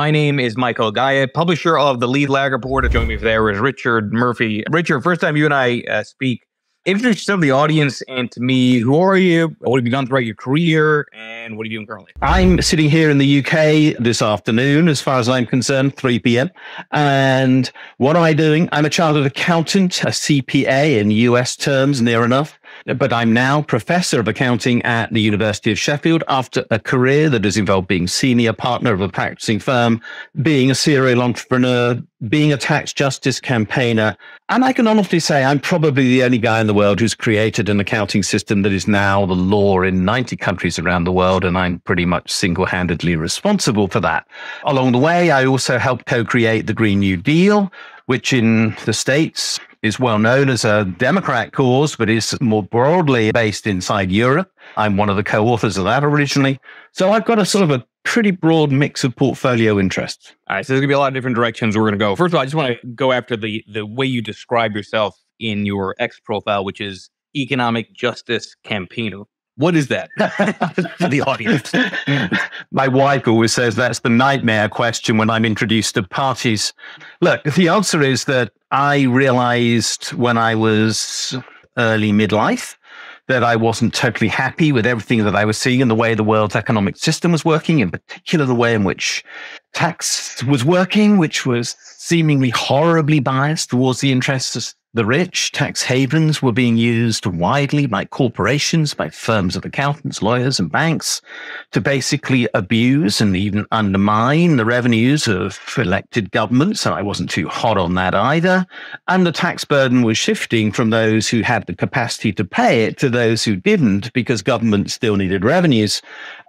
My name is Michael Gayed, publisher of the Lead Lag Report. Joining me there is Richard Murphy. Richard, first time you and I uh, speak, introduce yourself to the audience and to me. Who are you? What have you done throughout your career? And what are you doing currently? I'm sitting here in the UK this afternoon, as far as I'm concerned, 3 p.m. And what am I doing? I'm a chartered accountant, a CPA in US terms, near enough but I'm now professor of accounting at the University of Sheffield after a career that has involved being senior partner of a practicing firm, being a serial entrepreneur, being a tax justice campaigner. And I can honestly say I'm probably the only guy in the world who's created an accounting system that is now the law in 90 countries around the world. And I'm pretty much single handedly responsible for that. Along the way, I also helped co create the Green New Deal, which in the States is well known as a Democrat cause, but is more broadly based inside Europe. I'm one of the co-authors of that originally. So I've got a sort of a pretty broad mix of portfolio interests. All right. So there's gonna be a lot of different directions we're gonna go. First of all, I just want to go after the the way you describe yourself in your X profile, which is economic justice campaigner. What is that for the audience? My wife always says that's the nightmare question when I'm introduced to parties. Look, the answer is that I realized when I was early midlife that I wasn't totally happy with everything that I was seeing and the way the world's economic system was working, in particular the way in which tax was working, which was seemingly horribly biased towards the interests the rich tax havens were being used widely by corporations, by firms of accountants, lawyers, and banks to basically abuse and even undermine the revenues of elected governments. And I wasn't too hot on that either. And the tax burden was shifting from those who had the capacity to pay it to those who didn't because government still needed revenues.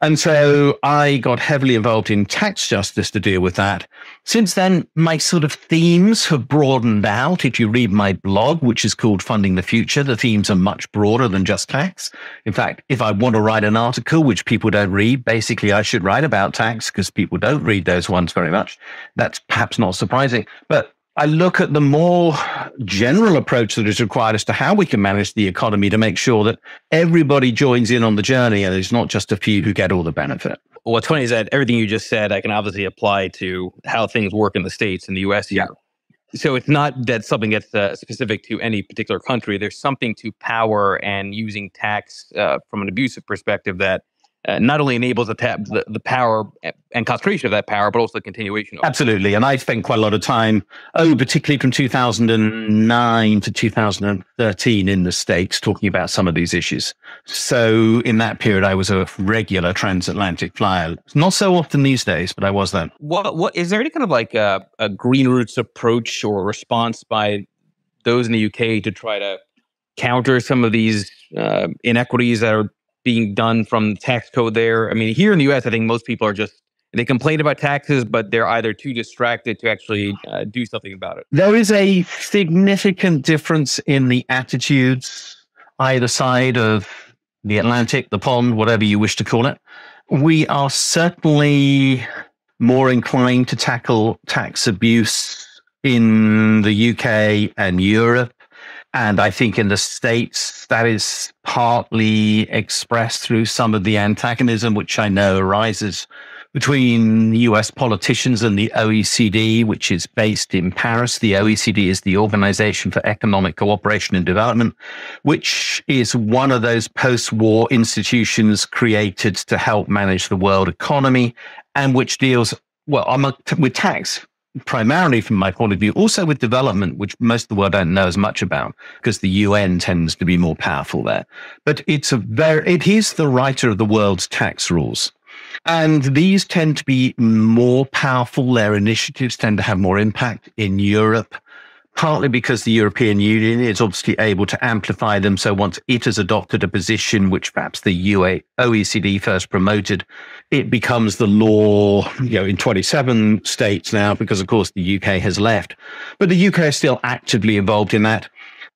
And so I got heavily involved in tax justice to deal with that. Since then, my sort of themes have broadened out. If you read my blog, which is called Funding the Future, the themes are much broader than just tax. In fact, if I want to write an article, which people don't read, basically I should write about tax because people don't read those ones very much. That's perhaps not surprising. But I look at the more general approach that is required as to how we can manage the economy to make sure that everybody joins in on the journey and it's not just a few who get all the benefit. What's funny is that everything you just said, I can obviously apply to how things work in the States and the US here. Yeah. So it's not that something that's uh, specific to any particular country. There's something to power and using tax uh, from an abusive perspective that uh, not only enables the, ta- the, the power and concentration of that power, but also the continuation. Of Absolutely, and I spent quite a lot of time, oh, particularly from 2009 to 2013 in the states, talking about some of these issues. So in that period, I was a regular transatlantic flyer. Not so often these days, but I was then. What what is there any kind of like a, a green roots approach or response by those in the UK to try to counter some of these uh, inequities that are being done from the tax code there. I mean, here in the US, I think most people are just they complain about taxes, but they're either too distracted to actually uh, do something about it. There is a significant difference in the attitudes either side of the Atlantic, the pond, whatever you wish to call it. We are certainly more inclined to tackle tax abuse in the UK and Europe and I think in the States, that is partly expressed through some of the antagonism, which I know arises between US politicians and the OECD, which is based in Paris. The OECD is the Organization for Economic Cooperation and Development, which is one of those post war institutions created to help manage the world economy and which deals well, with tax primarily from my point of view, also with development, which most of the world don't know as much about because the UN tends to be more powerful there. But it's a very, it is the writer of the world's tax rules. And these tend to be more powerful. Their initiatives tend to have more impact in Europe partly because the European Union is obviously able to amplify them. So once it has adopted a position which perhaps the UA, OECD first promoted, it becomes the law, you know, in 27 states now, because of course the UK has left. But the UK is still actively involved in that.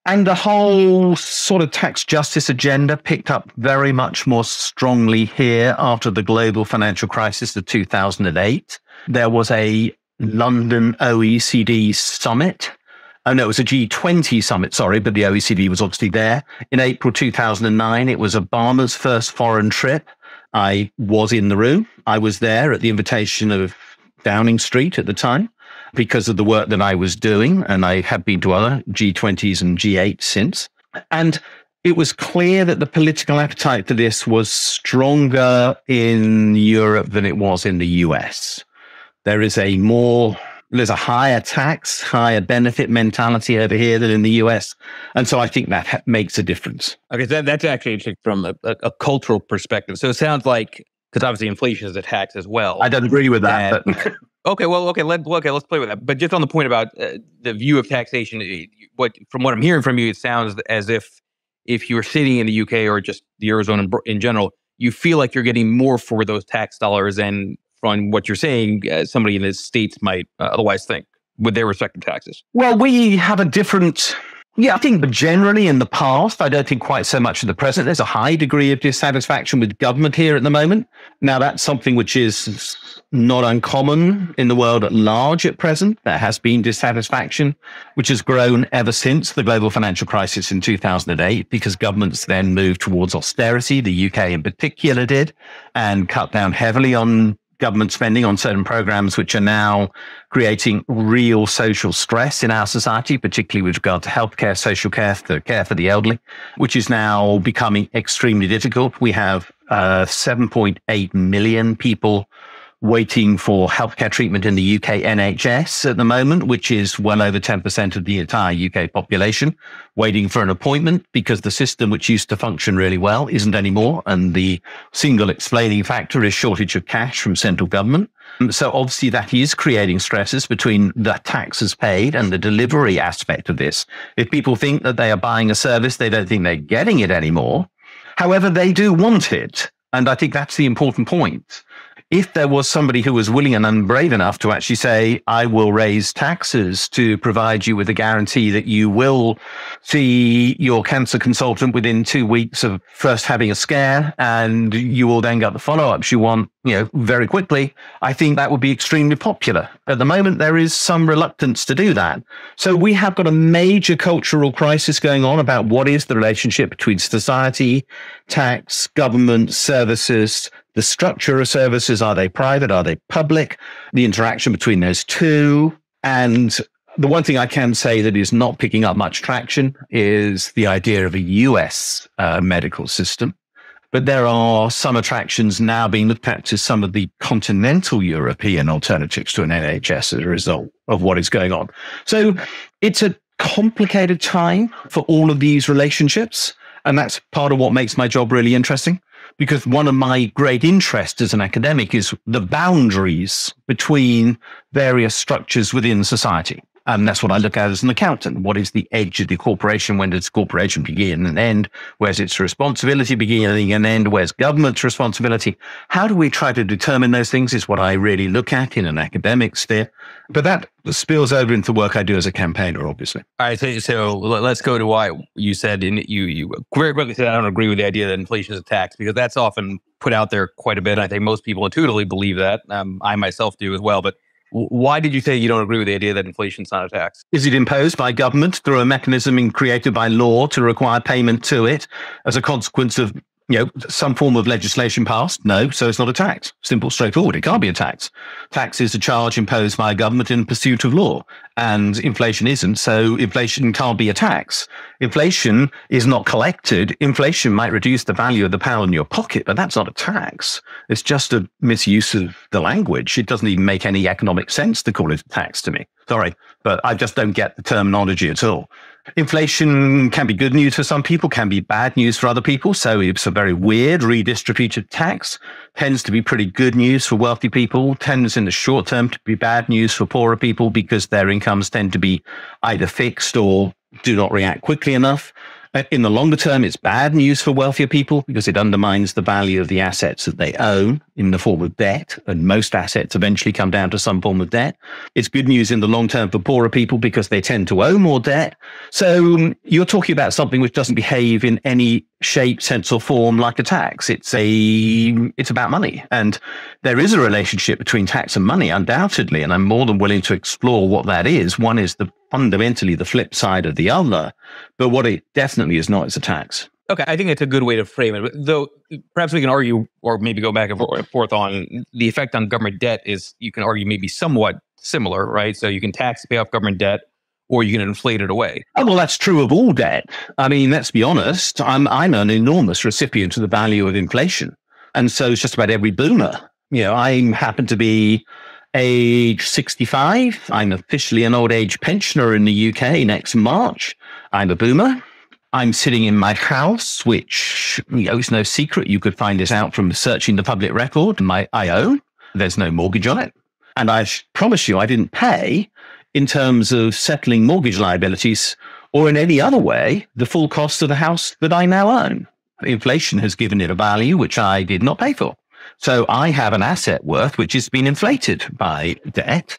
And the whole sort of tax justice agenda picked up very much more strongly here after the global financial crisis of 2008. There was a London OECD summit Oh, no, it was a G20 summit, sorry, but the OECD was obviously there. In April 2009, it was Obama's first foreign trip. I was in the room. I was there at the invitation of Downing Street at the time because of the work that I was doing. And I have been to other G20s and G8 since. And it was clear that the political appetite for this was stronger in Europe than it was in the US. There is a more there's a higher tax, higher benefit mentality over here than in the US. And so I think that ha- makes a difference. Okay, so that's actually from a, a, a cultural perspective. So it sounds like, because obviously inflation is a tax as well. I don't agree with that. but okay, well, okay, let, okay, let's play with that. But just on the point about uh, the view of taxation, what from what I'm hearing from you, it sounds as if if you're sitting in the UK or just the Eurozone in, in general, you feel like you're getting more for those tax dollars than on what you're saying, uh, somebody in the states might uh, otherwise think with their respective taxes? Well, we have a different. Yeah, I think but generally in the past, I don't think quite so much in the present. There's a high degree of dissatisfaction with government here at the moment. Now, that's something which is not uncommon in the world at large at present. There has been dissatisfaction, which has grown ever since the global financial crisis in 2008, because governments then moved towards austerity. The UK in particular did, and cut down heavily on government spending on certain programs which are now creating real social stress in our society, particularly with regard to healthcare, social care, the care for the elderly, which is now becoming extremely difficult. We have uh, 7.8 million people waiting for healthcare treatment in the UK NHS at the moment, which is well over 10% of the entire UK population, waiting for an appointment because the system which used to function really well isn't anymore. And the single explaining factor is shortage of cash from central government. Um, so obviously that is creating stresses between the taxes paid and the delivery aspect of this. If people think that they are buying a service, they don't think they're getting it anymore. However, they do want it. And I think that's the important point if there was somebody who was willing and brave enough to actually say, I will raise taxes to provide you with a guarantee that you will see your cancer consultant within two weeks of first having a scare and you will then get the follow ups you want, you know, very quickly, I think that would be extremely popular. At the moment, there is some reluctance to do that. So we have got a major cultural crisis going on about what is the relationship between society, tax, government, services, the structure of services. Are they private? Are they public? The interaction between those two. And the one thing I can say that is not picking up much traction is the idea of a US uh, medical system. But there are some attractions now being looked at to some of the continental European alternatives to an NHS as a result of what is going on. So it's a complicated time for all of these relationships. And that's part of what makes my job really interesting because one of my great interests as an academic is the boundaries between various structures within society. And that's what I look at as an accountant. What is the edge of the corporation? When does corporation begin and end? Where's its responsibility beginning and end? Where's government's responsibility? How do we try to determine those things is what I really look at in an academic sphere. But that spills over into the work I do as a campaigner, obviously. All right. So, so let's go to why you said in you, you very quickly said, I don't agree with the idea that inflation is a tax because that's often put out there quite a bit. I think most people intuitively believe that. Um, I myself do as well. But why did you say you don't agree with the idea that inflation is not a tax? Is it imposed by government through a mechanism created by law to require payment to it as a consequence of you know, some form of legislation passed? No, so it's not a tax. Simple, straightforward. It can't be a tax. Tax is a charge imposed by a government in pursuit of law, and inflation isn't. So inflation can't be a tax. Inflation is not collected. Inflation might reduce the value of the pound in your pocket, but that's not a tax. It's just a misuse of the language. It doesn't even make any economic sense to call it a tax to me. Sorry, but I just don't get the terminology at all. Inflation can be good news for some people, can be bad news for other people. So it's a very weird redistributed tax. Tends to be pretty good news for wealthy people, tends in the short term to be bad news for poorer people because their incomes tend to be either fixed or do not react quickly enough. In the longer term, it's bad news for wealthier people because it undermines the value of the assets that they own in the form of debt. And most assets eventually come down to some form of debt. It's good news in the long term for poorer people because they tend to owe more debt. So um, you're talking about something which doesn't behave in any shape, sense, or form like a tax. It's a it's about money, and there is a relationship between tax and money, undoubtedly. And I'm more than willing to explore what that is. One is the fundamentally the flip side of the other, but what it definitely is not is a tax. Okay, I think it's a good way to frame it. Though perhaps we can argue, or maybe go back and forth on the effect on government debt. Is you can argue maybe somewhat similar, right? So you can tax to pay off government debt, or you can inflate it away. Oh, well, that's true of all debt. I mean, let's be honest. I'm I'm an enormous recipient of the value of inflation, and so it's just about every boomer. You know, I happen to be age 65. I'm officially an old age pensioner in the UK next March. I'm a boomer. I'm sitting in my house, which you know, it's no secret. You could find this out from searching the public record. My I own. There's no mortgage on it. And I promise you, I didn't pay in terms of settling mortgage liabilities or in any other way the full cost of the house that I now own. Inflation has given it a value which I did not pay for. So I have an asset worth which has been inflated by debt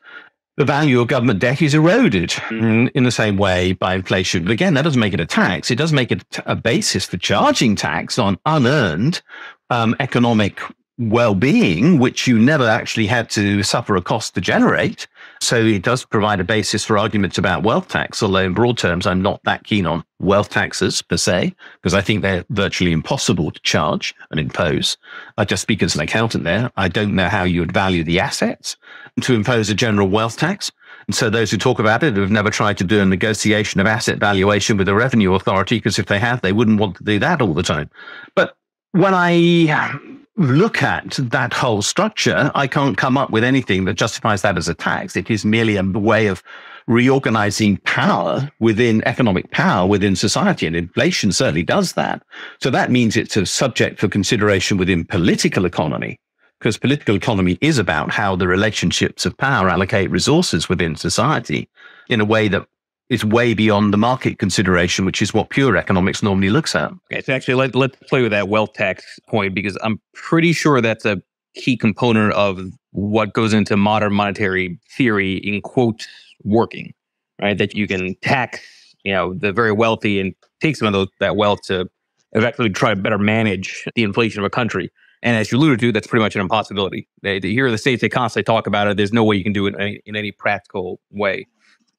the value of government debt is eroded in, in, the same way by inflation. But again, that doesn't make it a tax. It does make it a basis for charging tax on unearned um, economic well-being, which you never actually had to suffer a cost to generate. So it does provide a basis for arguments about wealth tax, although in broad terms, I'm not that keen on wealth taxes per se, because I think they're virtually impossible to charge and impose. I just speak as an accountant there. I don't know how you would value the assets to impose a general wealth tax. And so those who talk about it have never tried to do a negotiation of asset valuation with the revenue authority, because if they have, they wouldn't want to do that all the time. But when I look at that whole structure, I can't come up with anything that justifies that as a tax. It is merely a way of reorganizing power within economic power within society. And inflation certainly does that. So that means it's a subject for consideration within political economy, because political economy is about how the relationships of power allocate resources within society in a way that is way beyond the market consideration, which is what pure economics normally looks at. Okay, so actually, let, let's play with that wealth tax point because I'm pretty sure that's a key component of what goes into modern monetary theory, in quotes, working, right? That you can tax, you know, the very wealthy and take some of those, that wealth to effectively try to better manage the inflation of a country. And as you alluded to, that's pretty much an impossibility. They, here in the States, they constantly talk about it. There's no way you can do it in any, in any practical way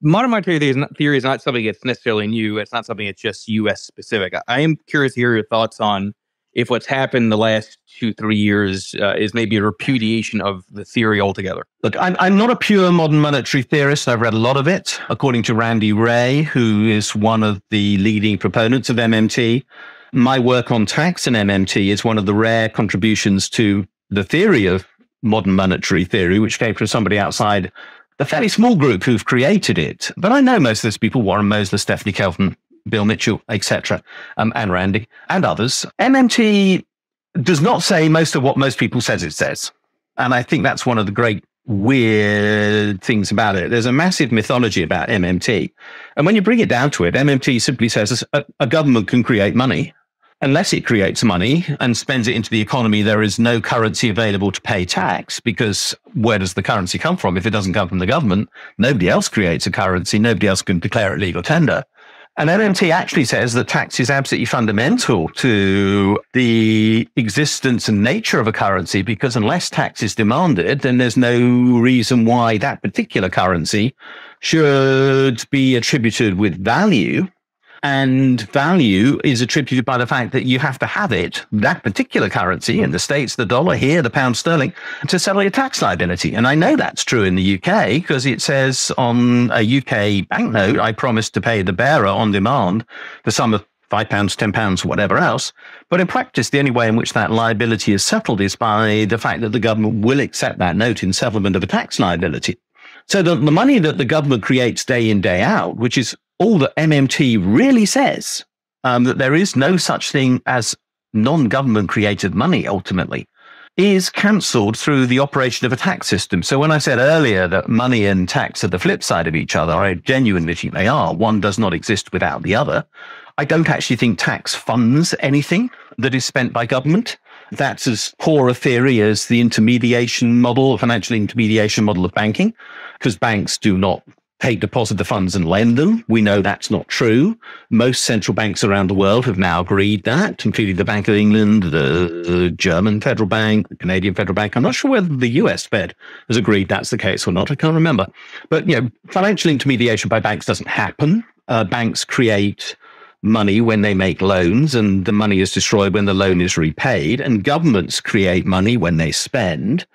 modern monetary theory is, not, theory is not something that's necessarily new. It's not something that's just U.S. specific. I am curious to hear your thoughts on if what's happened the last two, three years uh, is maybe a repudiation of the theory altogether. Look, I'm, I'm not a pure modern monetary theorist. I've read a lot of it. According to Randy Wray who is one of the leading proponents of MMT, my work on tax and MMT is one of the rare contributions to the theory of modern monetary theory, which came from somebody outside the fairly small group who've created it. But I know most of those people, Warren Mosler, Stephanie Kelton, Bill Mitchell, etc., um, and Randy and others. MMT does not say most of what most people says it says. And I think that's one of the great weird things about it. There's a massive mythology about MMT. And when you bring it down to it, MMT simply says a, a government can create money unless it creates money and spends it into the economy, there is no currency available to pay tax because where does the currency come from? If it doesn't come from the government, nobody else creates a currency. Nobody else can declare it legal tender. And MMT actually says that tax is absolutely fundamental to the existence and nature of a currency because unless tax is demanded, then there's no reason why that particular currency should be attributed with value and value is attributed by the fact that you have to have it, that particular currency in the States, the dollar here, the pound sterling, to settle your tax liability. And I know that's true in the UK because it says on a UK banknote, I promise to pay the bearer on demand the sum of five pounds, ten pounds, whatever else. But in practice, the only way in which that liability is settled is by the fact that the government will accept that note in settlement of a tax liability. So the, the money that the government creates day in, day out, which is all that MMT really says, um, that there is no such thing as non-government created money ultimately, is cancelled through the operation of a tax system. So when I said earlier that money and tax are the flip side of each other, I genuinely think they are. One does not exist without the other. I don't actually think tax funds anything that is spent by government. That's as poor a theory as the intermediation model, financial intermediation model of banking, because banks do not pay deposit the funds and lend them. We know that's not true. Most central banks around the world have now agreed that, including the Bank of England, the, the German Federal Bank, the Canadian Federal Bank. I'm not sure whether the US Fed has agreed that's the case or not. I can't remember. But, you know, financial intermediation by banks doesn't happen. Uh, banks create money when they make loans, and the money is destroyed when the loan is repaid. And governments create money when they spend.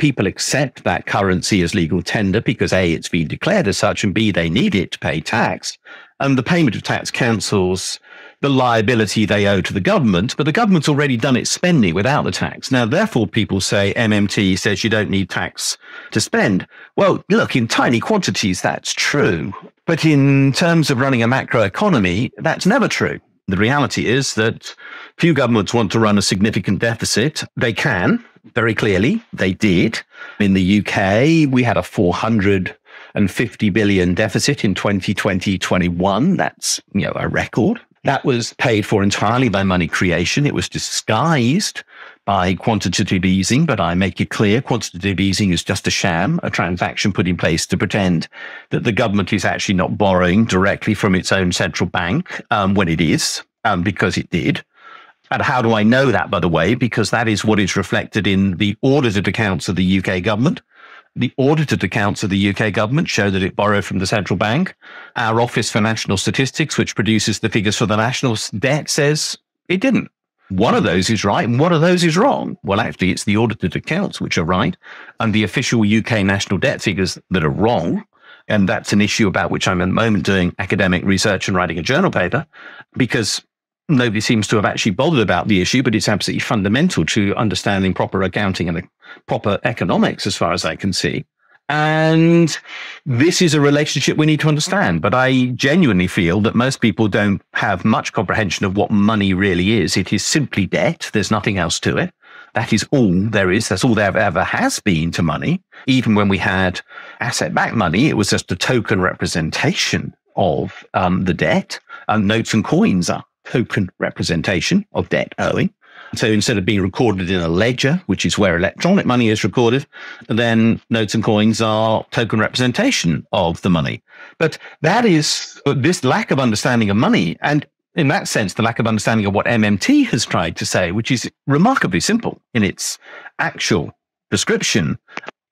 People accept that currency as legal tender because A, it's been declared as such, and B, they need it to pay tax. And the payment of tax cancels the liability they owe to the government, but the government's already done its spending without the tax. Now, therefore, people say MMT says you don't need tax to spend. Well, look, in tiny quantities, that's true. But in terms of running a macro economy, that's never true. The reality is that few governments want to run a significant deficit. They can, very clearly. They did. In the UK, we had a 450 billion deficit in 2020 21. That's, you know, a record. That was paid for entirely by money creation. It was disguised by quantitative easing, but I make it clear quantitative easing is just a sham, a transaction put in place to pretend that the government is actually not borrowing directly from its own central bank um, when it is, um, because it did. And how do I know that, by the way? Because that is what is reflected in the audited accounts of the UK government. The audited accounts of the UK government show that it borrowed from the central bank. Our Office for National Statistics, which produces the figures for the national debt, says it didn't. One of those is right and one of those is wrong. Well, actually, it's the audited accounts which are right and the official UK national debt figures that are wrong. And that's an issue about which I'm at the moment doing academic research and writing a journal paper because nobody seems to have actually bothered about the issue, but it's absolutely fundamental to understanding proper accounting and proper economics, as far as I can see. And this is a relationship we need to understand. But I genuinely feel that most people don't have much comprehension of what money really is. It is simply debt. There's nothing else to it. That is all there is. That's all there ever has been to money. Even when we had asset backed money, it was just a token representation of um, the debt. And notes and coins are token representation of debt owing. So instead of being recorded in a ledger, which is where electronic money is recorded, then notes and coins are token representation of the money. But that is uh, this lack of understanding of money. And in that sense, the lack of understanding of what MMT has tried to say, which is remarkably simple in its actual description,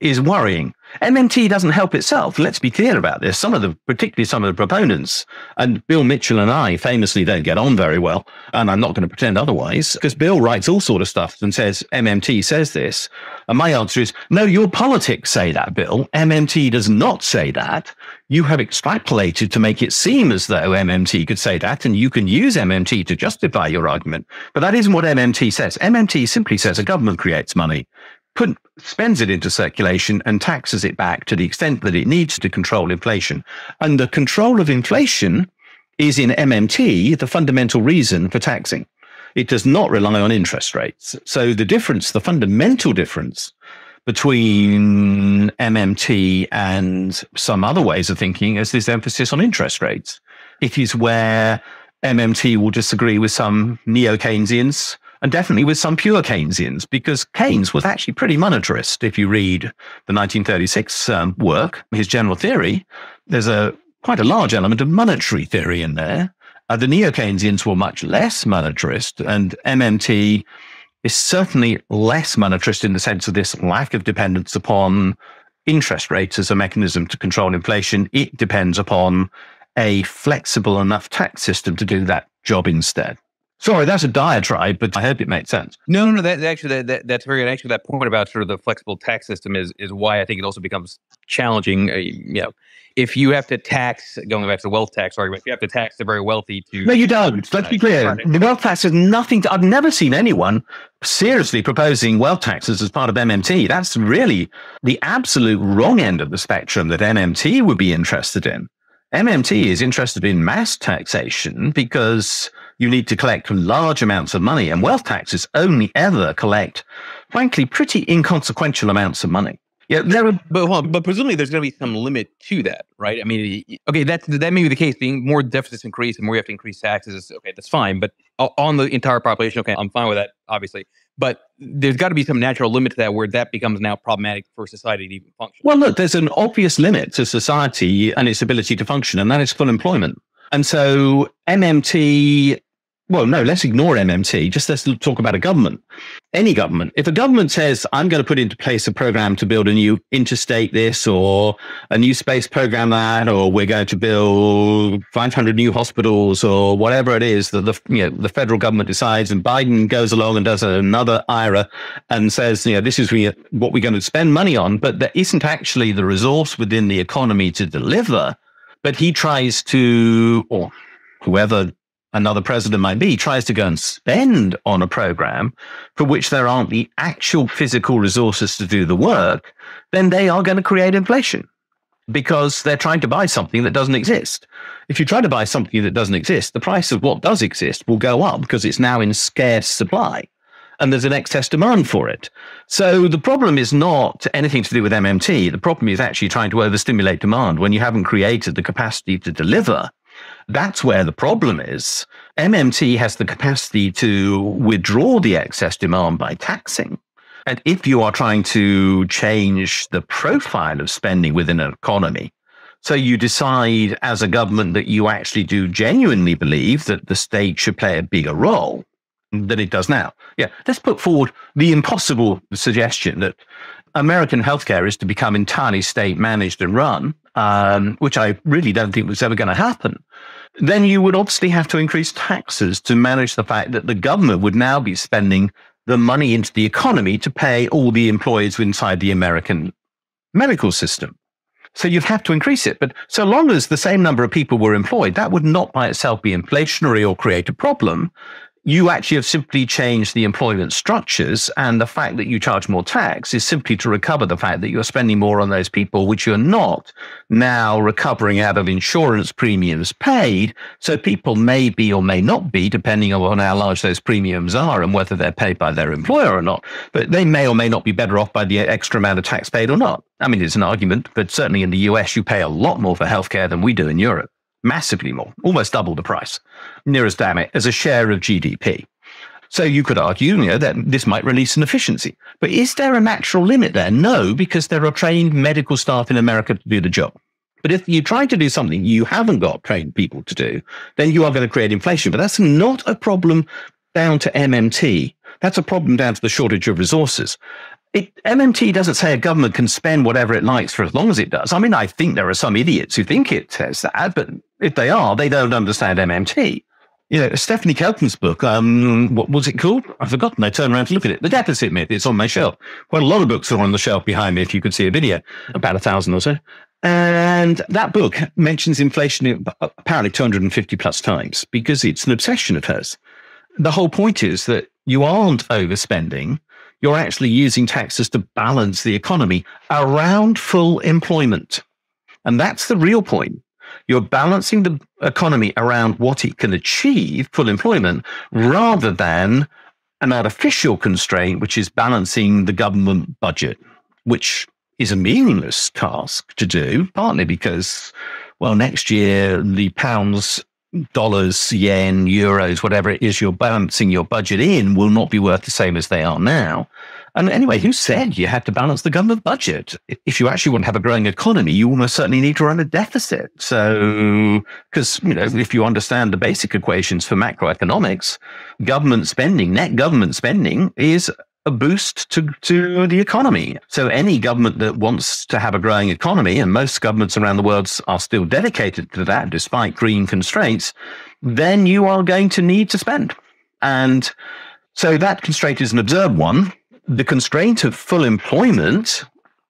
is worrying. MMT doesn't help itself. Let's be clear about this. Some of the, particularly some of the proponents, and Bill Mitchell and I famously don't get on very well, and I'm not going to pretend otherwise, because Bill writes all sort of stuff and says MMT says this. And my answer is, no, your politics say that, Bill. MMT does not say that. You have extrapolated to make it seem as though MMT could say that, and you can use MMT to justify your argument. But that isn't what MMT says. MMT simply says a government creates money put, spends it into circulation and taxes it back to the extent that it needs to control inflation. And the control of inflation is in MMT the fundamental reason for taxing. It does not rely on interest rates. So the difference, the fundamental difference between MMT and some other ways of thinking is this emphasis on interest rates. It is where MMT will disagree with some neo Keynesians and definitely with some pure Keynesians, because Keynes was actually pretty monetarist. If you read the 1936 um, work, his general theory, there's a quite a large element of monetary theory in there. Uh, the neo Keynesians were much less monetarist, and MMT is certainly less monetarist in the sense of this lack of dependence upon interest rates as a mechanism to control inflation. It depends upon a flexible enough tax system to do that job instead. Sorry, that's a diatribe, but I hope it made sense. No, no, no. That actually, that, that, that's very good. Actually, that point about sort of the flexible tax system is is why I think it also becomes challenging. Uh, you know, if you have to tax, going back to the wealth tax argument, if you have to tax the very wealthy to no, you don't. Let's be clear. The wealth tax has nothing to. I've never seen anyone seriously proposing wealth taxes as part of MMT. That's really the absolute wrong end of the spectrum that MMT would be interested in. MMT is interested in mass taxation because you need to collect large amounts of money, and wealth taxes only ever collect, frankly, pretty inconsequential amounts of money. Yeah, there are, but but presumably there's going to be some limit to that, right? I mean, okay, that that may be the case. Being more deficits increase and more you have to increase taxes, okay, that's fine. But on the entire population, okay, I'm fine with that, obviously. But there's got to be some natural limit to that where that becomes now problematic for society to even function. Well, look, there's an obvious limit to society and its ability to function, and that is full employment. And so MMT well, no, let's ignore MMT. Just let's talk about a government. Any government. If a government says, I'm going to put into place a program to build a new interstate this or a new space program that, or we're going to build 500 new hospitals or whatever it is that the, you know, the federal government decides and Biden goes along and does another IRA and says, you know, this is what we're going to spend money on, but there isn't actually the resource within the economy to deliver. But he tries to, or whoever another president might be, tries to go and spend on a program for which there aren't the actual physical resources to do the work, then they are going to create inflation because they're trying to buy something that doesn't exist. If you try to buy something that doesn't exist, the price of what does exist will go up because it's now in scarce supply and there's an excess demand for it. So the problem is not anything to do with MMT. The problem is actually trying to overstimulate demand when you haven't created the capacity to deliver that's where the problem is. MMT has the capacity to withdraw the excess demand by taxing. And if you are trying to change the profile of spending within an economy, so you decide as a government that you actually do genuinely believe that the state should play a bigger role than it does now. Yeah, let's put forward the impossible suggestion that American healthcare is to become entirely state managed and run, um, which I really don't think was ever going to happen then you would obviously have to increase taxes to manage the fact that the government would now be spending the money into the economy to pay all the employees inside the American medical system. So you'd have to increase it. But so long as the same number of people were employed, that would not by itself be inflationary or create a problem you actually have simply changed the employment structures. And the fact that you charge more tax is simply to recover the fact that you're spending more on those people, which you're not now recovering out of insurance premiums paid. So people may be or may not be, depending on how large those premiums are and whether they're paid by their employer or not. But they may or may not be better off by the extra amount of tax paid or not. I mean, it's an argument, but certainly in the US, you pay a lot more for healthcare than we do in Europe massively more, almost double the price, near as damn it, as a share of GDP. So you could argue, you know, that this might release an efficiency. But is there a natural limit there? No, because there are trained medical staff in America to do the job. But if you try to do something you haven't got trained people to do, then you are going to create inflation. But that's not a problem down to MMT. That's a problem down to the shortage of resources. It, MMT doesn't say a government can spend whatever it likes for as long as it does. I mean, I think there are some idiots who think it says that, but if they are, they don't understand MMT. You know, Stephanie Kelton's book, um, what was it called? I've forgotten. I turned around to look at it. The Deficit Myth. It's on my shelf. Quite a lot of books are on the shelf behind me if you could see a video, about a thousand or so. And that book mentions inflation apparently 250 plus times because it's an obsession of hers. The whole point is that you aren't overspending you're actually using taxes to balance the economy around full employment. And that's the real point. You're balancing the economy around what it can achieve, full employment, rather than an artificial constraint, which is balancing the government budget, which is a meaningless task to do, partly because, well, next year the pounds dollars, yen, euros, whatever it is you're balancing your budget in will not be worth the same as they are now. And anyway, who said you had to balance the government budget? If you actually want to have a growing economy, you almost certainly need to run a deficit. So, because, you know, if you understand the basic equations for macroeconomics, government spending, net government spending is a boost to, to the economy. So any government that wants to have a growing economy, and most governments around the world are still dedicated to that despite green constraints, then you are going to need to spend. And so that constraint is an observed one. The constraint of full employment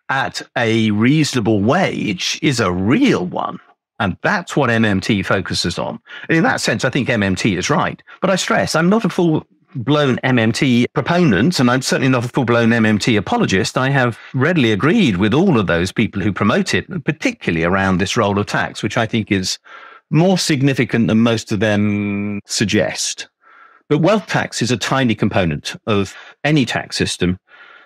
at a reasonable wage is a real one. And that's what MMT focuses on. In that sense, I think MMT is right. But I stress, I'm not a full blown MMT proponent, and I'm certainly not a full blown MMT apologist. I have readily agreed with all of those people who promote it, particularly around this role of tax, which I think is more significant than most of them suggest. But wealth tax is a tiny component of any tax system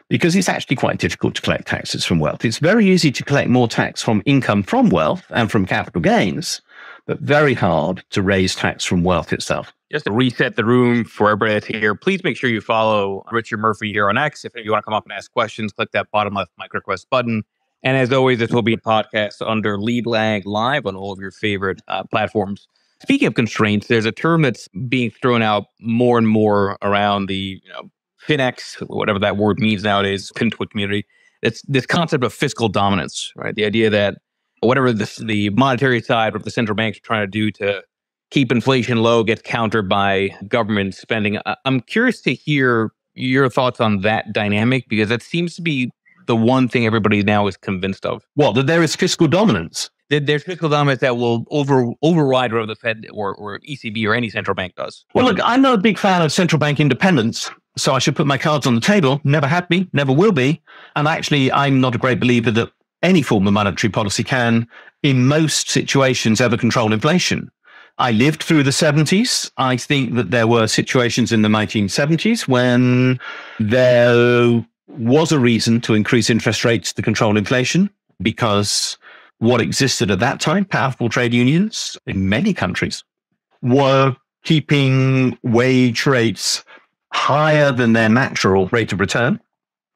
because it's actually quite difficult to collect taxes from wealth. It's very easy to collect more tax from income from wealth and from capital gains, but very hard to raise tax from wealth itself just to reset the room for everybody that's here, please make sure you follow Richard Murphy here on X. If you want to come up and ask questions, click that bottom left mic request button. And as always, this will be a podcast under Lead Lag Live on all of your favorite uh, platforms. Speaking of constraints, there's a term that's being thrown out more and more around the you know, FinX, whatever that word means nowadays, FinTwit community. It's this concept of fiscal dominance, right? The idea that whatever the, the monetary side, what the central banks are trying to do to keep inflation low gets countered by government spending. I'm curious to hear your thoughts on that dynamic because that seems to be the one thing everybody now is convinced of. Well, that there is fiscal dominance. There's fiscal dominance that will over override whatever the Fed or, or ECB or any central bank does. Well, look, I'm not a big fan of central bank independence. So I should put my cards on the table. Never had be, never will be. And actually, I'm not a great believer that any form of monetary policy can, in most situations, ever control inflation. I lived through the 70s. I think that there were situations in the 1970s when there was a reason to increase interest rates to control inflation because what existed at that time, powerful trade unions in many countries, were keeping wage rates higher than their natural rate of return,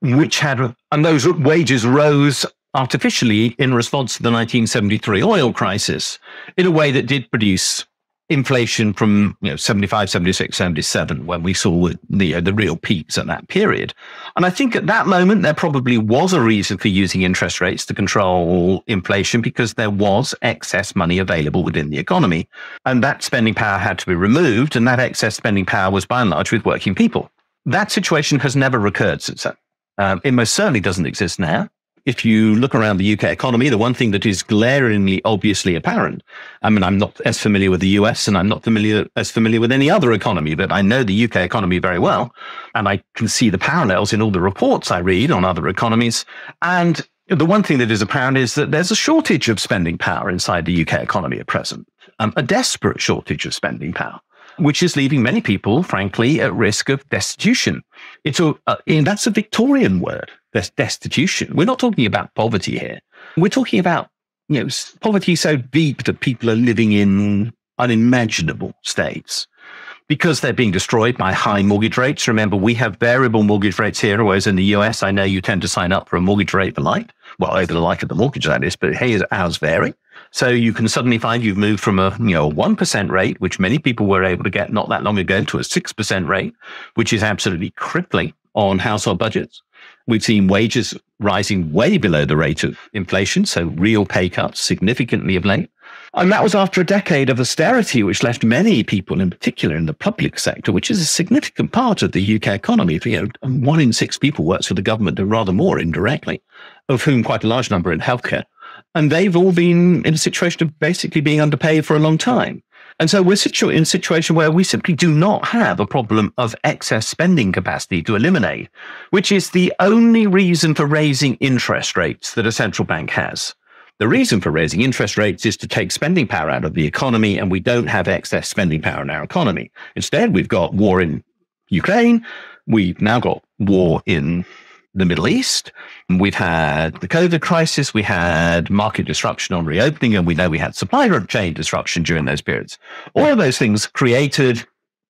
which had, and those wages rose artificially in response to the 1973 oil crisis in a way that did produce inflation from you know 75 76 77 when we saw the uh, the real peaks at that period. And i think at that moment there probably was a reason for using interest rates to control inflation because there was excess money available within the economy. And that spending power had to be removed and that excess spending power was by and large with working people. That situation has never recurred since then. Um, it most certainly doesn't exist now if you look around the UK economy, the one thing that is glaringly obviously apparent, I mean, I'm not as familiar with the US and I'm not familiar as familiar with any other economy, but I know the UK economy very well. And I can see the parallels in all the reports I read on other economies. And the one thing that is apparent is that there's a shortage of spending power inside the UK economy at present, um, a desperate shortage of spending power which is leaving many people, frankly, at risk of destitution. It's a, uh, that's a Victorian word, that's destitution. We're not talking about poverty here. We're talking about, you know, poverty so deep that people are living in unimaginable states because they're being destroyed by high mortgage rates. Remember, we have variable mortgage rates here, whereas in the US, I know you tend to sign up for a mortgage rate for life. Well, over the life of the mortgage, that is, but hey, ours vary. So you can suddenly find you've moved from a you know one percent rate, which many people were able to get not that long ago, to a six percent rate, which is absolutely crippling on household budgets. We've seen wages rising way below the rate of inflation, so real pay cuts significantly of late. And that was after a decade of austerity, which left many people, in particular in the public sector, which is a significant part of the UK economy. You know, one in six people works for the government, or rather more indirectly, of whom quite a large number in healthcare. And they've all been in a situation of basically being underpaid for a long time. And so we're situ- in a situation where we simply do not have a problem of excess spending capacity to eliminate, which is the only reason for raising interest rates that a central bank has. The reason for raising interest rates is to take spending power out of the economy, and we don't have excess spending power in our economy. Instead, we've got war in Ukraine. We've now got war in the Middle East. We've had the COVID crisis. We had market disruption on reopening, and we know we had supply chain disruption during those periods. All of those things created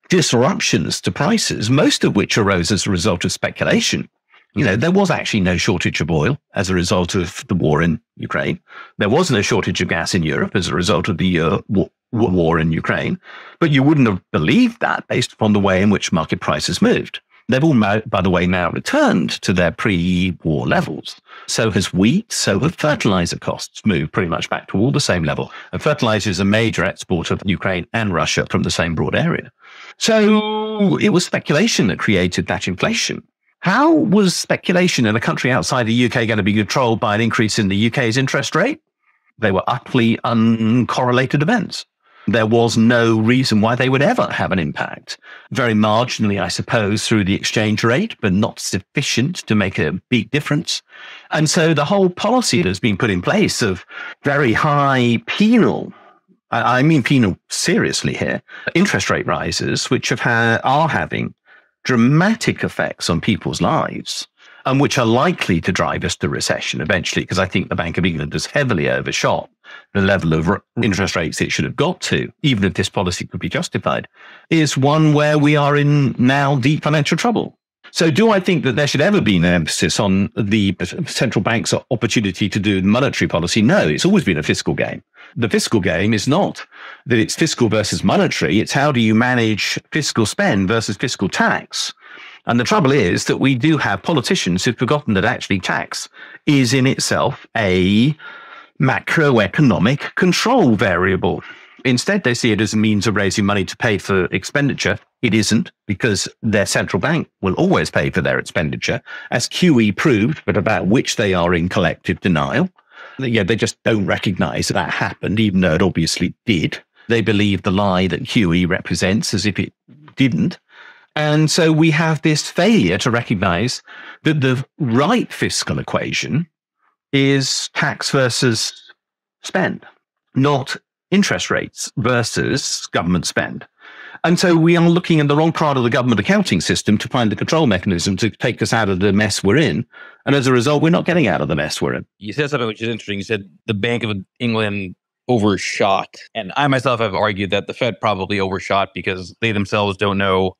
disruptions to prices, most of which arose as a result of speculation. You know, there was actually no shortage of oil as a result of the war in Ukraine. There was no shortage of gas in Europe as a result of the uh, war, war in Ukraine. But you wouldn't have believed that based upon the way in which market prices moved. They've all, by the way, now returned to their pre war levels. So has wheat, so have fertilizer costs moved pretty much back to all the same level. And fertilizer is a major export of Ukraine and Russia from the same broad area. So it was speculation that created that inflation. How was speculation in a country outside the UK going to be controlled by an increase in the UK's interest rate? They were utterly uncorrelated events there was no reason why they would ever have an impact. Very marginally, I suppose, through the exchange rate, but not sufficient to make a big difference. And so the whole policy that has been put in place of very high penal I mean penal seriously here, interest rate rises, which have ha- are having dramatic effects on people's lives and which are likely to drive us to recession eventually, because I think the Bank of England has heavily overshot the level of interest rates it should have got to, even if this policy could be justified, is one where we are in now deep financial trouble. So, do I think that there should ever be an emphasis on the central bank's opportunity to do monetary policy? No, it's always been a fiscal game. The fiscal game is not that it's fiscal versus monetary, it's how do you manage fiscal spend versus fiscal tax. And the trouble is that we do have politicians who've forgotten that actually tax is in itself a macroeconomic control variable. Instead, they see it as a means of raising money to pay for expenditure. It isn't because their central bank will always pay for their expenditure, as QE proved, but about which they are in collective denial. Yeah, they just don't recognize that that happened, even though it obviously did. They believe the lie that QE represents as if it didn't. And so we have this failure to recognize that the right fiscal equation is tax versus spend, not interest rates versus government spend. And so we are looking in the wrong part of the government accounting system to find the control mechanism to take us out of the mess we're in. And as a result, we're not getting out of the mess we're in. You said something which is interesting. You said the Bank of England overshot. And I myself have argued that the Fed probably overshot because they themselves don't know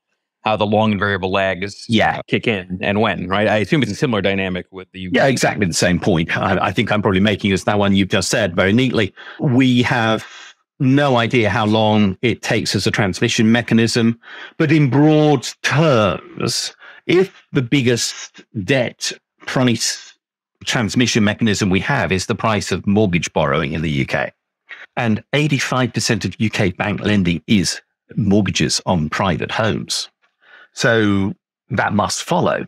how the long and variable lags yeah. Uh, kick in and when, right? I assume it's a similar dynamic with the UK. Yeah, exactly the same point. I, I think I'm probably making is that one you've just said very neatly. We have no idea how long it takes as a transmission mechanism, but in broad terms, if the biggest debt price transmission mechanism we have is the price of mortgage borrowing in the UK, and 85% of UK bank lending is mortgages on private homes. So that must follow.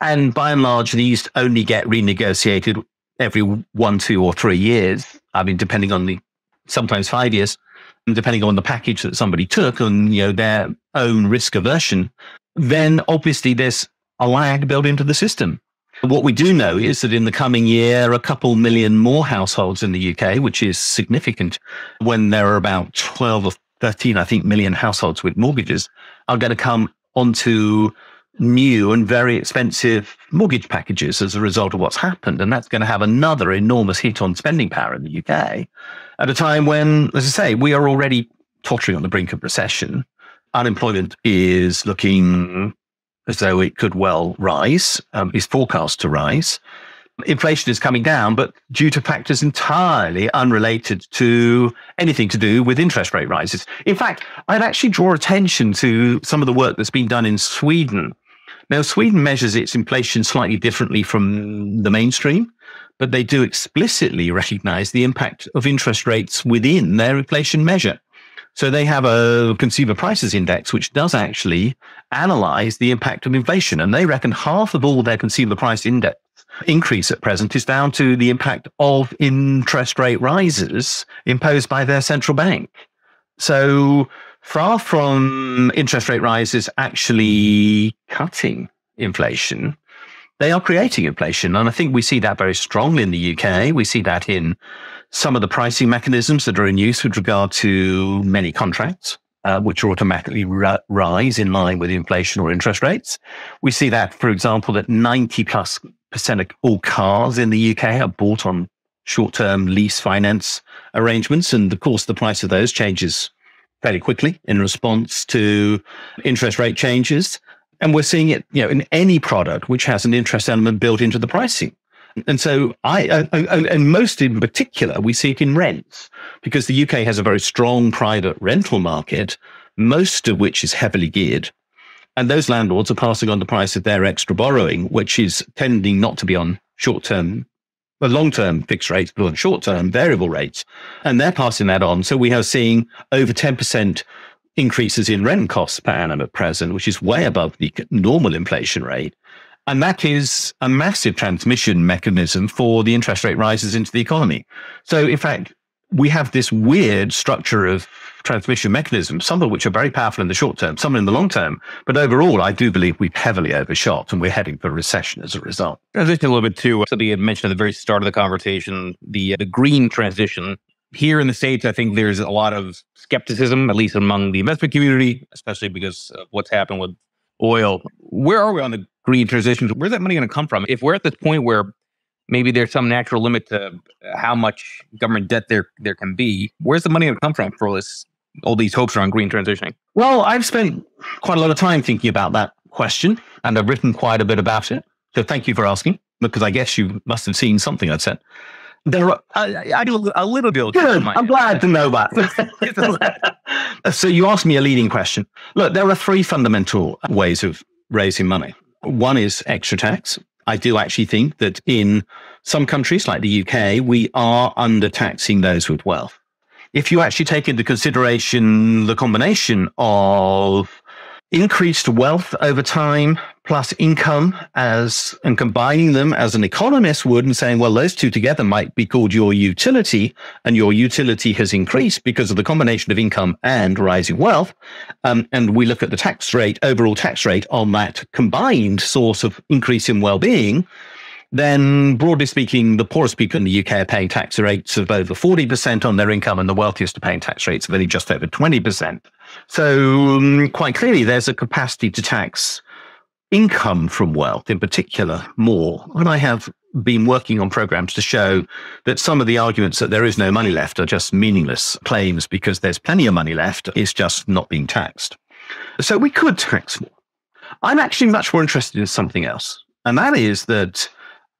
And by and large, these only get renegotiated every one, two, or three years. I mean, depending on the sometimes five years, depending on the package that somebody took and you know their own risk aversion. Then obviously there's a lag built into the system. What we do know is that in the coming year, a couple million more households in the UK, which is significant when there are about 12 or 13, I think, million households with mortgages, are going to come onto new and very expensive mortgage packages as a result of what's happened. And that's going to have another enormous hit on spending power in the UK at a time when, as I say, we are already tottering on the brink of recession. Unemployment is looking as though it could well rise, um, is forecast to rise. Inflation is coming down, but due to factors entirely unrelated to anything to do with interest rate rises. In fact, I'd actually draw attention to some of the work that's been done in Sweden. Now, Sweden measures its inflation slightly differently from the mainstream, but they do explicitly recognize the impact of interest rates within their inflation measure. So they have a consumer prices index, which does actually analyze the impact of inflation. And they reckon half of all their consumer price index increase at present is down to the impact of interest rate rises imposed by their central bank. So far from interest rate rises actually cutting inflation, they are creating inflation. And I think we see that very strongly in the UK. We see that in some of the pricing mechanisms that are in use with regard to many contracts. Uh, which automatically rise in line with inflation or interest rates. We see that, for example, that 90 plus percent of all cars in the UK are bought on short term lease finance arrangements. And of course, the price of those changes fairly quickly in response to interest rate changes. And we're seeing it, you know, in any product which has an interest element built into the pricing. And so I, and most in particular, we see it in rents because the UK has a very strong private rental market, most of which is heavily geared. And those landlords are passing on the price of their extra borrowing, which is tending not to be on short term, well, long term fixed rates, but on short term variable rates. And they're passing that on. So we are seeing over 10% increases in rent costs per annum at present, which is way above the normal inflation rate. And that is a massive transmission mechanism for the interest rate rises into the economy. So, in fact, we have this weird structure of transmission mechanisms, some of which are very powerful in the short term, some in the long term. But overall, I do believe we've heavily overshot and we're heading for recession as a result. Transition a little bit to something you had mentioned at the very start of the conversation, the, uh, the green transition. Here in the States, I think there's a lot of skepticism, at least among the investment community, especially because of what's happened with oil. Where are we on the green transition? Where's that money going to come from? If we're at this point where maybe there's some natural limit to how much government debt there there can be, where's the money going to come from for all this all these hopes around green transitioning? Well, I've spent quite a lot of time thinking about that question, and I've written quite a bit about it. So thank you for asking, because I guess you must have seen something I'd said. There are, I, I do a little bit. Good. I'm glad to know that. so you asked me a leading question. Look, there are three fundamental ways of raising money. One is extra tax. I do actually think that in some countries like the UK, we are undertaxing those with wealth. If you actually take into consideration the combination of increased wealth over time plus income as and combining them as an economist would and saying well those two together might be called your utility and your utility has increased because of the combination of income and rising wealth um, and we look at the tax rate overall tax rate on that combined source of increase in well-being then broadly speaking, the poorest people in the UK are paying tax rates of over 40% on their income and the wealthiest are paying tax rates of only just over 20%. So um, quite clearly, there's a capacity to tax income from wealth in particular more. And I have been working on programs to show that some of the arguments that there is no money left are just meaningless claims because there's plenty of money left. It's just not being taxed. So we could tax more. I'm actually much more interested in something else. And that is that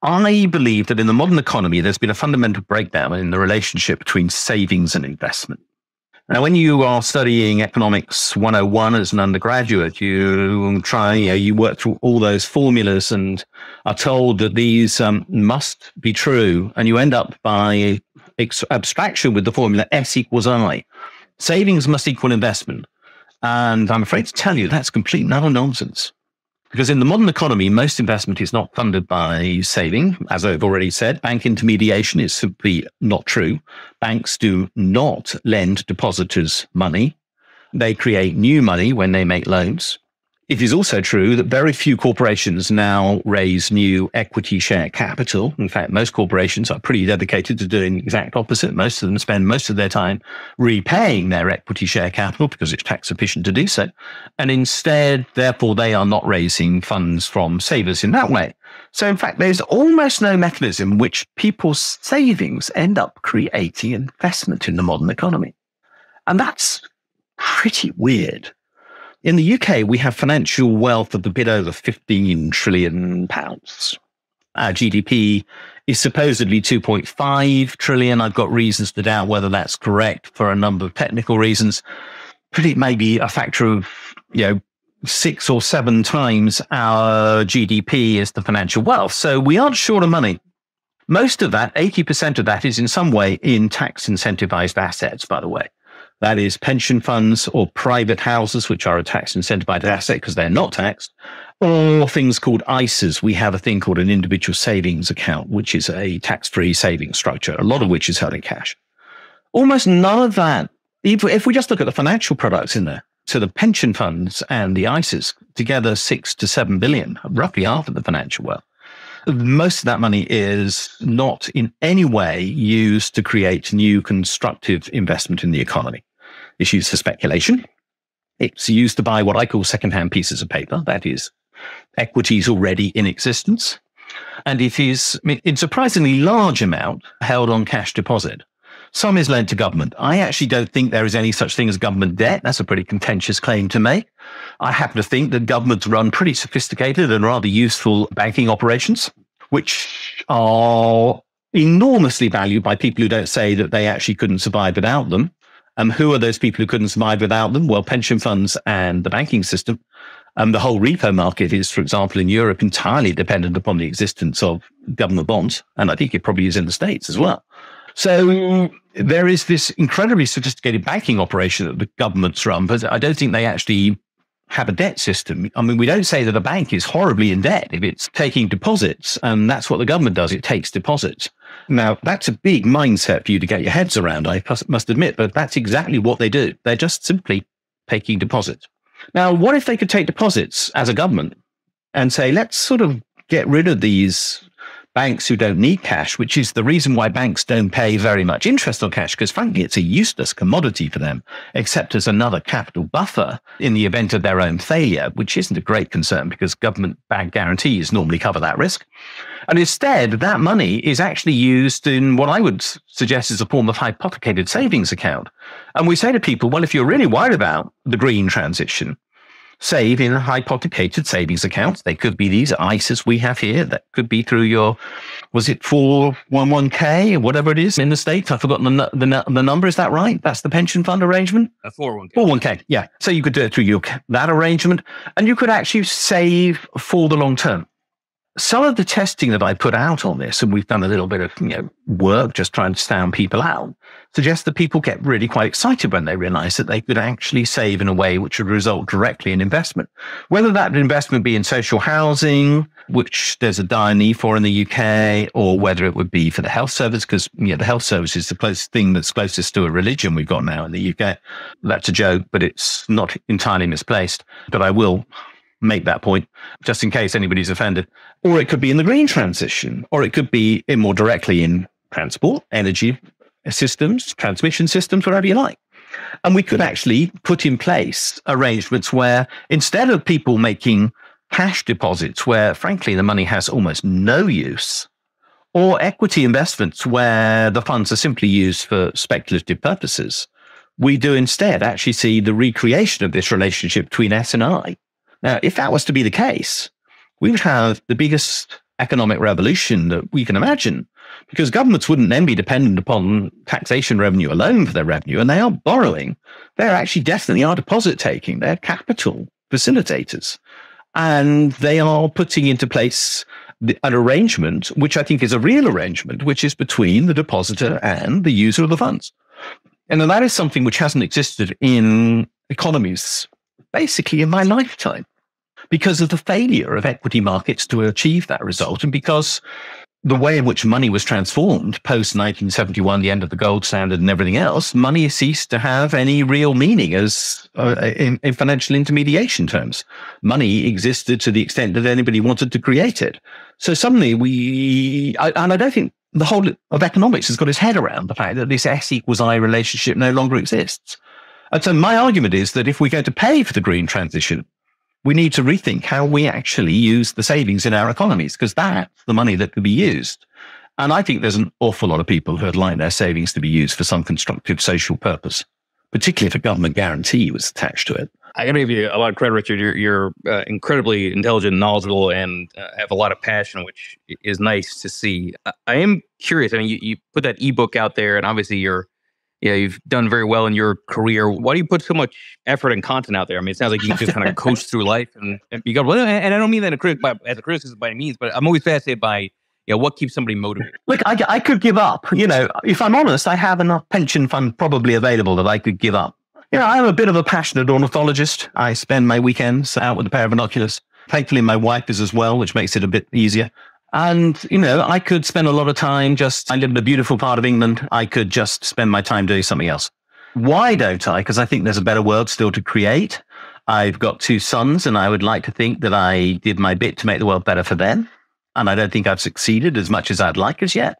I believe that in the modern economy, there's been a fundamental breakdown in the relationship between savings and investment. Now, when you are studying economics 101 as an undergraduate, you try, you, know, you work through all those formulas and are told that these um, must be true. And you end up by ex- abstraction with the formula S equals I. Savings must equal investment. And I'm afraid to tell you that's complete utter nonsense. Because in the modern economy, most investment is not funded by saving. As I've already said, bank intermediation is simply not true. Banks do not lend depositors money. They create new money when they make loans. It is also true that very few corporations now raise new equity share capital. In fact, most corporations are pretty dedicated to doing the exact opposite. Most of them spend most of their time repaying their equity share capital because it's tax efficient to do so. And instead, therefore, they are not raising funds from savers in that way. So, in fact, there's almost no mechanism which people's savings end up creating investment in the modern economy. And that's pretty weird. In the UK, we have financial wealth of a bit over 15 trillion pounds. Our GDP is supposedly 2.5 trillion. I've got reasons to doubt whether that's correct for a number of technical reasons. But it may be a factor of, you know, six or seven times our GDP is the financial wealth. So we aren't short of money. Most of that, 80% of that is in some way in tax incentivized assets, by the way. That is pension funds or private houses, which are a tax incentivized asset because they're not taxed, or things called ISAs. We have a thing called an individual savings account, which is a tax free savings structure, a lot of which is held in cash. Almost none of that, if we just look at the financial products in there, so the pension funds and the ISAs together, six to seven billion, roughly half of the financial wealth most of that money is not in any way used to create new constructive investment in the economy. It's used for speculation. It's used to buy what I call secondhand pieces of paper. That is equities already in existence. And it is in surprisingly large amount held on cash deposit. Some is lent to government. I actually don't think there is any such thing as government debt. That's a pretty contentious claim to make. I happen to think that governments run pretty sophisticated and rather useful banking operations, which are enormously valued by people who don't say that they actually couldn't survive without them. Um, who are those people who couldn't survive without them? Well, pension funds and the banking system. Um, the whole repo market is, for example, in Europe, entirely dependent upon the existence of government bonds. And I think it probably is in the States as well. So there is this incredibly sophisticated banking operation that the governments run, but I don't think they actually have a debt system. I mean, we don't say that a bank is horribly in debt if it's taking deposits, and that's what the government does. It takes deposits. Now, that's a big mindset for you to get your heads around, I must admit, but that's exactly what they do. They're just simply taking deposits. Now, what if they could take deposits as a government and say, let's sort of get rid of these banks who don't need cash, which is the reason why banks don't pay very much interest on cash, because frankly, it's a useless commodity for them, except as another capital buffer in the event of their own failure, which isn't a great concern because government bank guarantees normally cover that risk. And instead, that money is actually used in what I would suggest is a form of hypothecated savings account. And we say to people, well, if you're really worried about the green transition, save in a hypothecated savings account. They could be these ISAs we have here. That could be through your, was it 411k or whatever it is in the States? I've forgotten the, the, the number. Is that right? That's the pension fund arrangement? A 401k. 401k. Yeah. So you could do it through your, that arrangement and you could actually save for the long term some of the testing that I put out on this, and we've done a little bit of you know, work just trying to sound people out, suggests that people get really quite excited when they realize that they could actually save in a way which would result directly in investment. Whether that investment be in social housing, which there's a dire need for in the UK, or whether it would be for the health service, because you know, the health service is the closest thing that's closest to a religion we've got now in the UK. That's a joke, but it's not entirely misplaced. But I will make that point just in case anybody's offended. Or it could be in the green transition, or it could be in more directly in transport, energy systems, transmission systems, whatever you like. And we could actually put in place arrangements where instead of people making cash deposits where frankly the money has almost no use, or equity investments where the funds are simply used for speculative purposes, we do instead actually see the recreation of this relationship between S and I now, if that was to be the case, we would have the biggest economic revolution that we can imagine because governments wouldn't then be dependent upon taxation revenue alone for their revenue, and they are borrowing. They're actually definitely are deposit taking. They're capital facilitators, and they are putting into place the, an arrangement, which I think is a real arrangement, which is between the depositor and the user of the funds. And that is something which hasn't existed in economies basically in my lifetime because of the failure of equity markets to achieve that result and because the way in which money was transformed post 1971, the end of the gold standard and everything else, money ceased to have any real meaning as uh, in, in, financial intermediation terms. Money existed to the extent that anybody wanted to create it. So suddenly we, I, and I don't think the whole of economics has got its head around the fact that this S equals I relationship no longer exists. And so my argument is that if we're going to pay for the green transition, we need to rethink how we actually use the savings in our economies because that's the money that could be used. And I think there's an awful lot of people who'd like their savings to be used for some constructive social purpose, particularly if a government guarantee was attached to it. I got to give you a lot of credit, Richard. You're, you're uh, incredibly intelligent, knowledgeable, and uh, have a lot of passion, which is nice to see. I, I am curious. I mean, you, you put that ebook out there, and obviously you're yeah, you've done very well in your career. Why do you put so much effort and content out there? I mean, it sounds like you just kind of coast through life and, and you go, well, and I don't mean that as a criticism by any means, but I'm always fascinated by, you know, what keeps somebody motivated? Look, I, I could give up. You know, if I'm honest, I have enough pension fund probably available that I could give up. You know, I'm a bit of a passionate ornithologist. I spend my weekends out with a pair of binoculars. Thankfully, my wife is as well, which makes it a bit easier. And, you know, I could spend a lot of time just, I live in a beautiful part of England. I could just spend my time doing something else. Why don't I? Because I think there's a better world still to create. I've got two sons and I would like to think that I did my bit to make the world better for them. And I don't think I've succeeded as much as I'd like as yet.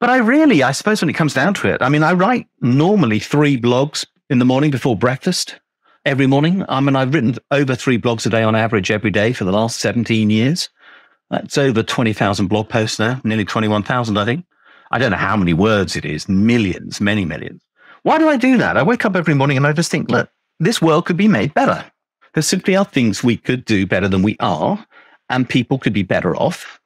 But I really, I suppose when it comes down to it, I mean, I write normally three blogs in the morning before breakfast every morning. I mean, I've written over three blogs a day on average every day for the last 17 years. That's over 20,000 blog posts now, nearly 21,000, I think. I don't know how many words it is, millions, many millions. Why do I do that? I wake up every morning and I just think, look, this world could be made better. There simply are things we could do better than we are, and people could be better off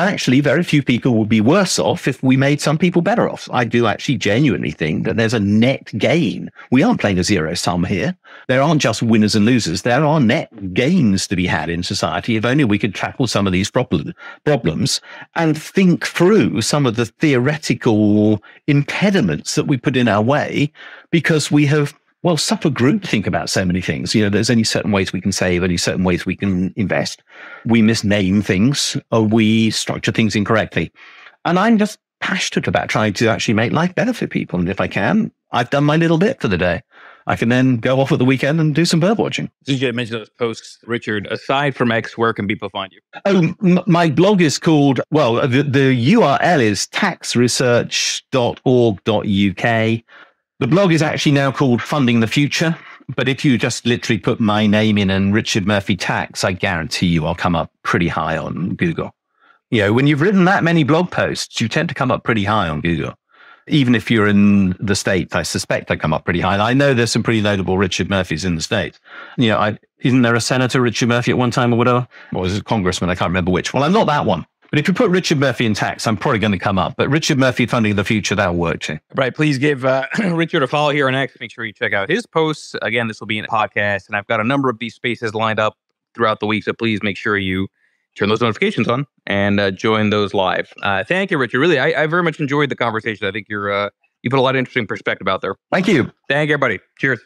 actually, very few people would be worse off if we made some people better off. I do actually genuinely think that there's a net gain. We aren't playing a zero sum here. There aren't just winners and losers. There are net gains to be had in society if only we could tackle some of these problem, problems and think through some of the theoretical impediments that we put in our way because we have well, suffer group think about so many things. You know, there's only certain ways we can save, only certain ways we can invest. We misname things or we structure things incorrectly. And I'm just passionate about trying to actually make life better for people. And if I can, I've done my little bit for the day. I can then go off at the weekend and do some bird watching. Did you mention those posts, Richard? Aside from X, where can people find you? Oh, m- my blog is called, well, the, the URL is taxresearch.org.uk. The blog is actually now called Funding the Future. But if you just literally put my name in and Richard Murphy Tax, I guarantee you I'll come up pretty high on Google. You know, when you've written that many blog posts, you tend to come up pretty high on Google. Even if you're in the States, I suspect I come up pretty high. I know there's some pretty notable Richard Murphys in the States. You know, I, Isn't there a senator, Richard Murphy, at one time or whatever? Or was it a congressman? I can't remember which. Well, I'm not that one. But if you put Richard Murphy in tax, I'm probably going to come up. But Richard Murphy funding the future, that'll work too. Right. Please give uh, Richard a follow here on X. Make sure you check out his posts. Again, this will be in a podcast, and I've got a number of these spaces lined up throughout the week. So please make sure you turn those notifications on and uh, join those live. Uh, thank you, Richard. Really, I, I, very much enjoyed the conversation. I think you're uh, you put a lot of interesting perspective out there. Thank you. Thank you, everybody. Cheers.